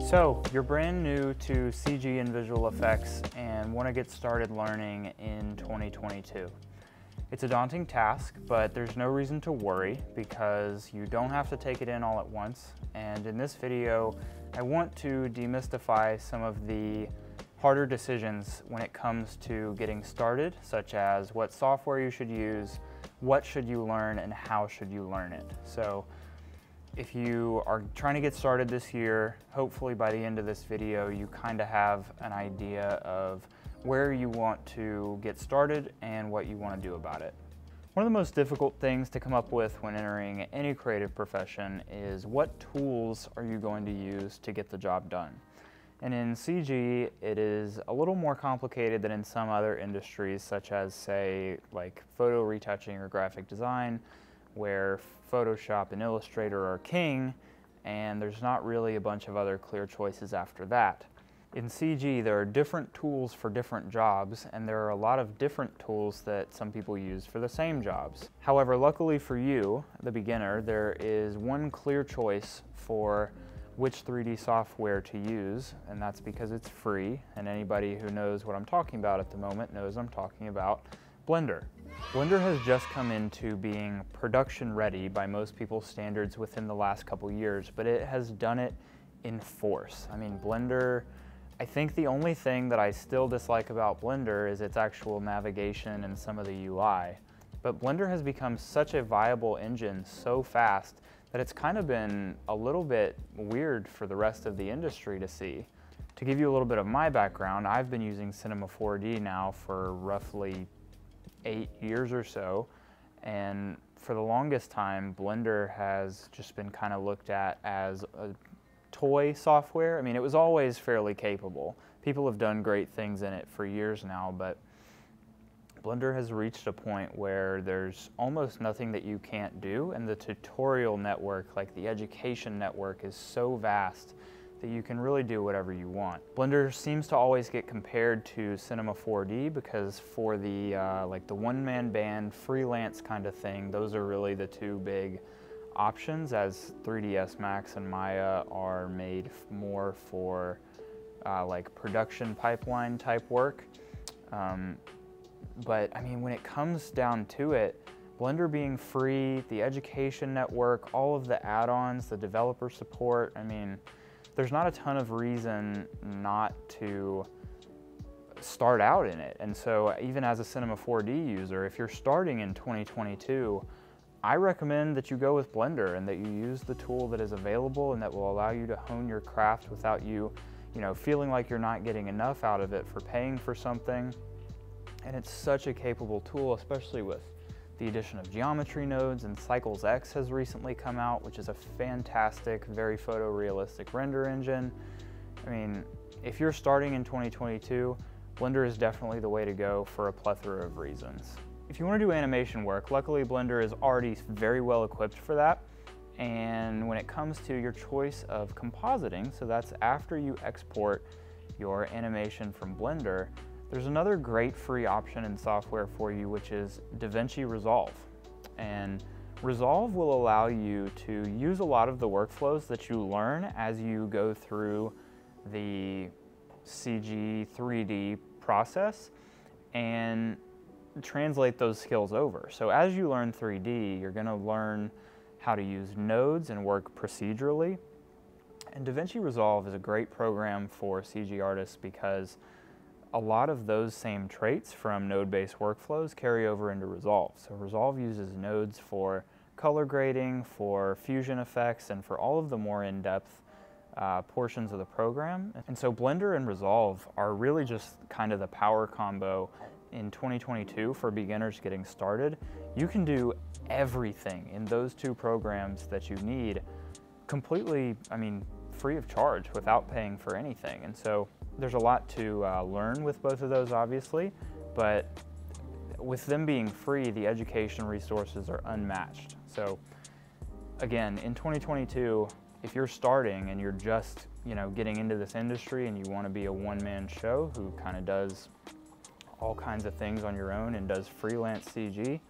So, you're brand new to CG and visual effects and want to get started learning in 2022. It's a daunting task, but there's no reason to worry because you don't have to take it in all at once. And in this video, I want to demystify some of the harder decisions when it comes to getting started, such as what software you should use, what should you learn, and how should you learn it. So if you are trying to get started this year, hopefully by the end of this video, you kind of have an idea of where you want to get started and what you want to do about it. One of the most difficult things to come up with when entering any creative profession is what tools are you going to use to get the job done? And in CG, it is a little more complicated than in some other industries, such as, say, like photo retouching or graphic design, where Photoshop and Illustrator are king, and there's not really a bunch of other clear choices after that. In CG, there are different tools for different jobs, and there are a lot of different tools that some people use for the same jobs. However, luckily for you, the beginner, there is one clear choice for which 3D software to use, and that's because it's free, and anybody who knows what I'm talking about at the moment knows I'm talking about Blender. Blender has just come into being production ready by most people's standards within the last couple years, but it has done it in force. I mean, Blender, I think the only thing that I still dislike about Blender is its actual navigation and some of the UI. But Blender has become such a viable engine so fast that it's kind of been a little bit weird for the rest of the industry to see. To give you a little bit of my background, I've been using Cinema 4D now for roughly eight years or so. And for the longest time, Blender has just been kind of looked at as a toy software. I mean, it was always fairly capable. People have done great things in it for years now, but Blender has reached a point where there's almost nothing that you can't do, and the tutorial network, like the education network, is so vast that you can really do whatever you want. Blender seems to always get compared to Cinema 4D because for the uh, like the one-man band freelance kind of thing, those are really the two big options as 3ds Max and Maya are made more for uh, like production pipeline type work. Um, but I mean, when it comes down to it, Blender being free, the education network, all of the add-ons, the developer support, I mean, there's not a ton of reason not to start out in it. And so even as a Cinema 4D user, if you're starting in 2022, I recommend that you go with Blender and that you use the tool that is available and that will allow you to hone your craft without you, you know, feeling like you're not getting enough out of it for paying for something. And it's such a capable tool, especially with the addition of geometry nodes and Cycles X has recently come out, which is a fantastic, very photorealistic render engine. I mean, if you're starting in 2022, Blender is definitely the way to go for a plethora of reasons. If you want to do animation work, luckily Blender is already very well equipped for that. And when it comes to your choice of compositing, so that's after you export your animation from Blender, there's another great free option in software for you, which is DaVinci Resolve. And Resolve will allow you to use a lot of the workflows that you learn as you go through the CG 3D process and translate those skills over. So as you learn 3D, you're gonna learn how to use nodes and work procedurally. And DaVinci Resolve is a great program for CG artists because a lot of those same traits from node-based workflows carry over into Resolve. So Resolve uses nodes for color grading, for fusion effects, and for all of the more in-depth uh, portions of the program. And so Blender and Resolve are really just kind of the power combo in 2022 for beginners getting started. You can do everything in those two programs that you need completely, I mean, free of charge without paying for anything. And so there's a lot to uh, learn with both of those, obviously, but with them being free, the education resources are unmatched. So again, in 2022, if you're starting and you're just you know getting into this industry and you want to be a one-man show who kind of does all kinds of things on your own and does freelance CG,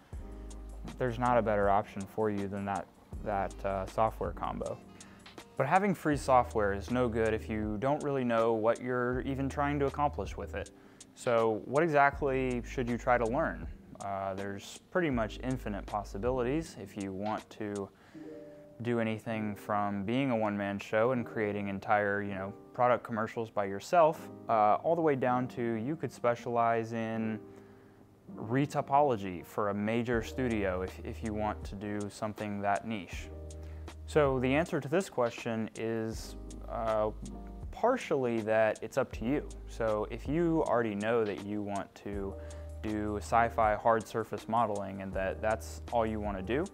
there's not a better option for you than that, that uh, software combo. But having free software is no good if you don't really know what you're even trying to accomplish with it. So what exactly should you try to learn? Uh, there's pretty much infinite possibilities if you want to do anything from being a one-man show and creating entire, you know, product commercials by yourself, uh, all the way down to you could specialize in retopology for a major studio if, if you want to do something that niche. So the answer to this question is uh, partially that it's up to you. So if you already know that you want to do sci-fi hard surface modeling and that that's all you want to do,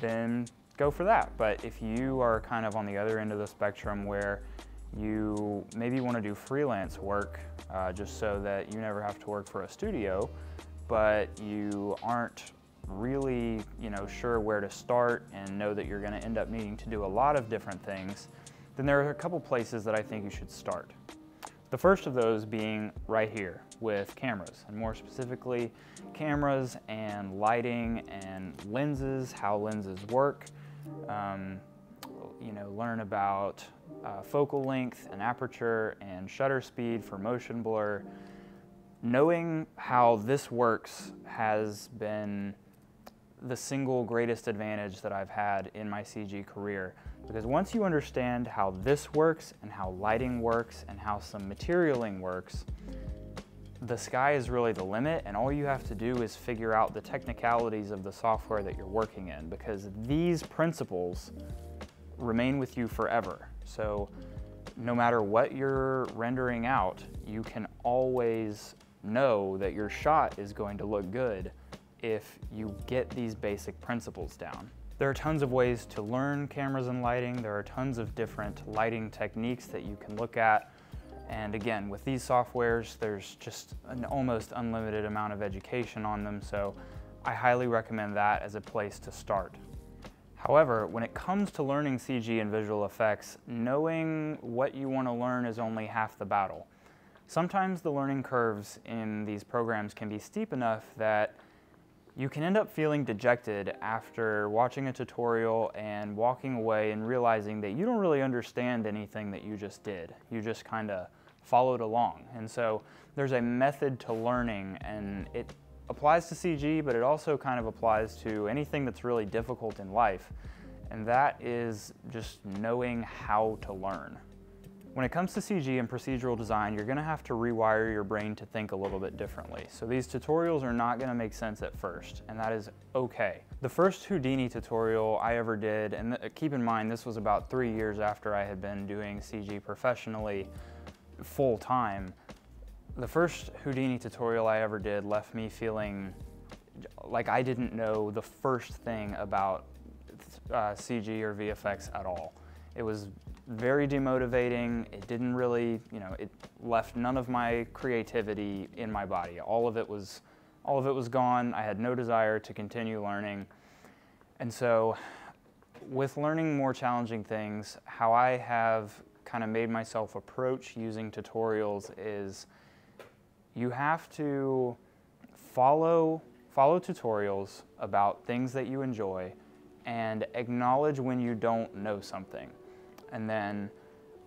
then go for that. But if you are kind of on the other end of the spectrum where you maybe want to do freelance work uh, just so that you never have to work for a studio, but you aren't really you know, sure where to start and know that you're going to end up needing to do a lot of different things, then there are a couple places that I think you should start. The first of those being right here with cameras, and more specifically, cameras and lighting and lenses, how lenses work. Um, you know, learn about uh, focal length and aperture and shutter speed for motion blur. Knowing how this works has been the single greatest advantage that I've had in my CG career. Because once you understand how this works and how lighting works and how some materialing works, the sky is really the limit and all you have to do is figure out the technicalities of the software that you're working in because these principles remain with you forever. So no matter what you're rendering out, you can always know that your shot is going to look good if you get these basic principles down. There are tons of ways to learn cameras and lighting. There are tons of different lighting techniques that you can look at. And again, with these softwares, there's just an almost unlimited amount of education on them. So I highly recommend that as a place to start. However, when it comes to learning CG and visual effects, knowing what you want to learn is only half the battle. Sometimes the learning curves in these programs can be steep enough that you can end up feeling dejected after watching a tutorial and walking away and realizing that you don't really understand anything that you just did. You just kind of followed along. And so there's a method to learning and it applies to CG, but it also kind of applies to anything that's really difficult in life. And that is just knowing how to learn. When it comes to CG and procedural design, you're gonna have to rewire your brain to think a little bit differently. So these tutorials are not gonna make sense at first, and that is okay. The first Houdini tutorial I ever did, and keep in mind this was about three years after I had been doing CG professionally full time. The first Houdini tutorial I ever did left me feeling like I didn't know the first thing about uh, CG or VFX at all. It was very demotivating. It didn't really, you know, it left none of my creativity in my body. All of it was, all of it was gone. I had no desire to continue learning. And so with learning more challenging things, how I have kind of made myself approach using tutorials is you have to follow, follow tutorials about things that you enjoy and acknowledge when you don't know something. And then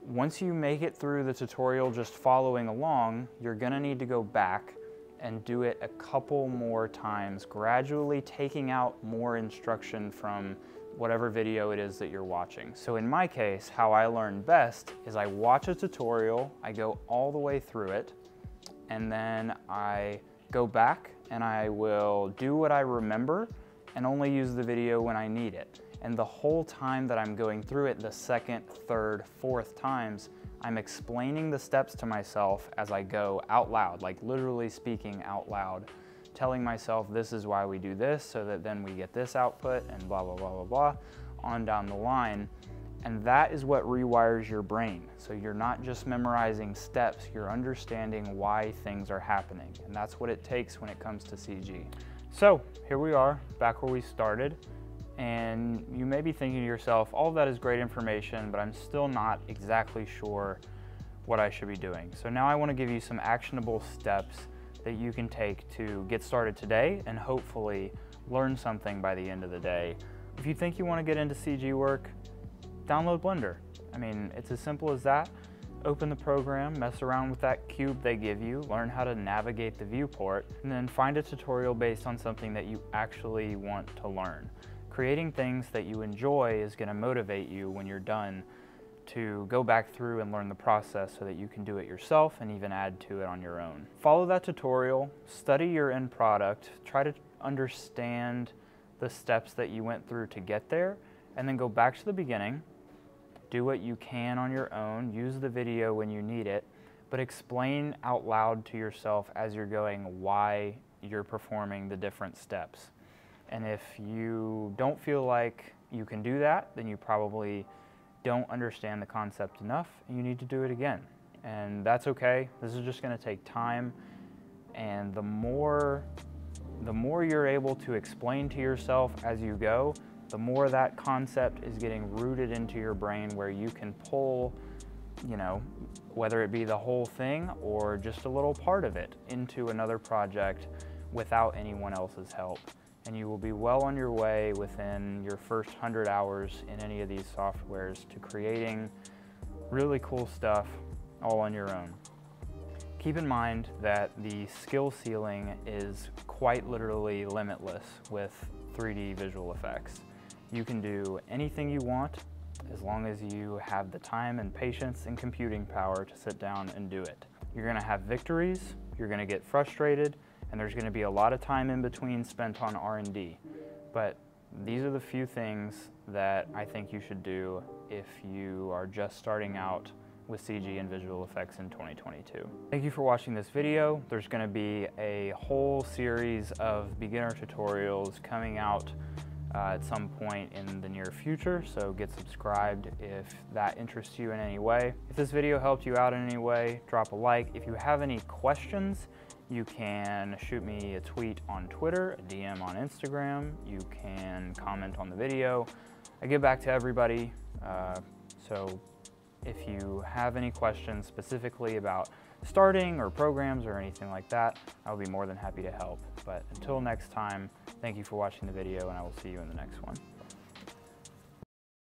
once you make it through the tutorial just following along, you're gonna need to go back and do it a couple more times, gradually taking out more instruction from whatever video it is that you're watching. So in my case, how I learn best is I watch a tutorial, I go all the way through it, and then I go back and I will do what I remember and only use the video when I need it. And the whole time that I'm going through it, the second, third, fourth times, I'm explaining the steps to myself as I go out loud, like literally speaking out loud, telling myself this is why we do this so that then we get this output and blah, blah, blah, blah, blah, on down the line. And that is what rewires your brain. So you're not just memorizing steps, you're understanding why things are happening. And that's what it takes when it comes to CG. So here we are, back where we started. And you may be thinking to yourself, all of that is great information, but I'm still not exactly sure what I should be doing. So now I wanna give you some actionable steps that you can take to get started today and hopefully learn something by the end of the day. If you think you wanna get into CG work, download Blender. I mean, it's as simple as that. Open the program, mess around with that cube they give you, learn how to navigate the viewport, and then find a tutorial based on something that you actually want to learn. Creating things that you enjoy is going to motivate you when you're done to go back through and learn the process so that you can do it yourself and even add to it on your own. Follow that tutorial, study your end product, try to understand the steps that you went through to get there, and then go back to the beginning, do what you can on your own, use the video when you need it, but explain out loud to yourself as you're going why you're performing the different steps. And if you don't feel like you can do that, then you probably don't understand the concept enough and you need to do it again. And that's okay. This is just going to take time. And the more the more you're able to explain to yourself as you go, the more that concept is getting rooted into your brain where you can pull, you know, whether it be the whole thing or just a little part of it into another project without anyone else's help. And you will be well on your way within your first 100 hours in any of these softwares to creating really cool stuff all on your own. Keep in mind that the skill ceiling is quite literally limitless with 3D visual effects. You can do anything you want as long as you have the time and patience and computing power to sit down and do it. You're gonna have victories, you're gonna get frustrated, and there's gonna be a lot of time in between spent on R&D. But these are the few things that I think you should do if you are just starting out with CG and visual effects in 2022. Thank you for watching this video. There's gonna be a whole series of beginner tutorials coming out uh, at some point in the near future, so get subscribed if that interests you in any way. If this video helped you out in any way, drop a like. If you have any questions, you can shoot me a tweet on Twitter, a DM on Instagram, you can comment on the video. I get back to everybody, uh, so if you have any questions specifically about starting or programs or anything like that, I'll be more than happy to help. But until next time, thank you for watching the video and I will see you in the next one.